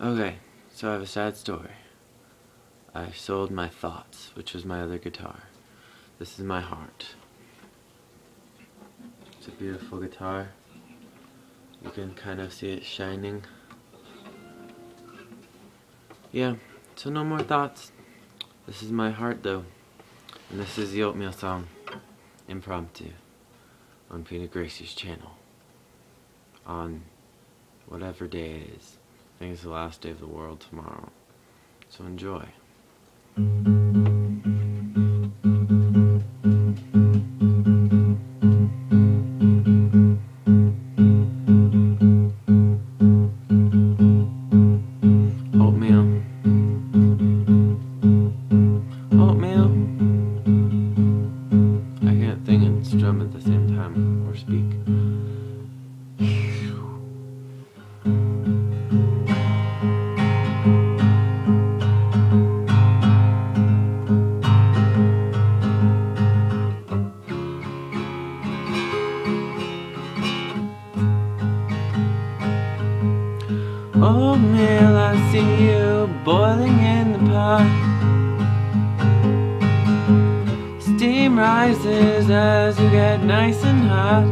Okay, so I have a sad story. I sold my thoughts, which was my other guitar. This is my heart. It's a beautiful guitar. You can kind of see it shining. Yeah, so no more thoughts. This is my heart though. And this is the oatmeal song. Impromptu. On Peter Gracier's channel. On whatever day it is. I think it's the last day of the world tomorrow. So enjoy. Oatmeal. Oatmeal. I can't sing and strum at the same time or speak. Oatmeal, I see you boiling in the pot. Steam rises as you get nice and hot.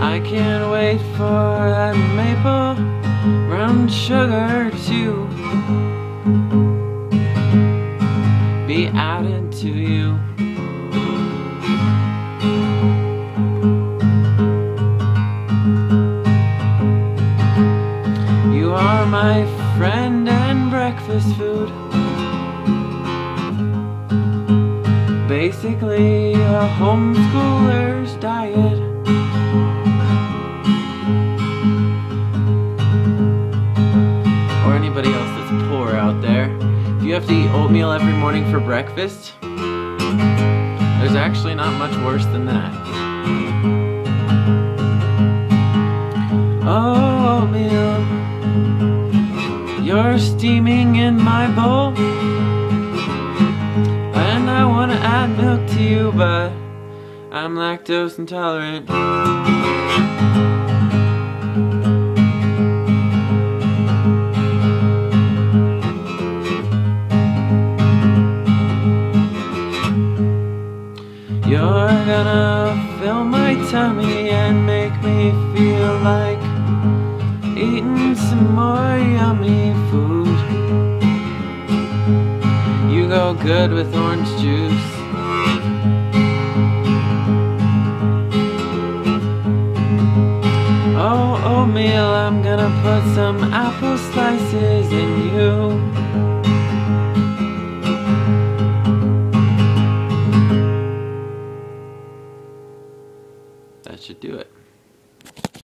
I can't wait for that maple brown sugar to be added to. You and breakfast food. Basically, a homeschooler's diet. Or anybody else that's poor out there. If you have to eat oatmeal every morning for breakfast, there's actually not much worse than that. Steaming in my bowl. And I wanna add milk to you, but I'm lactose intolerant. You're gonna fill my tummy and make me feel like go good with orange juice. Oh, oatmeal, I'm gonna put some apple slices in you. That should do it.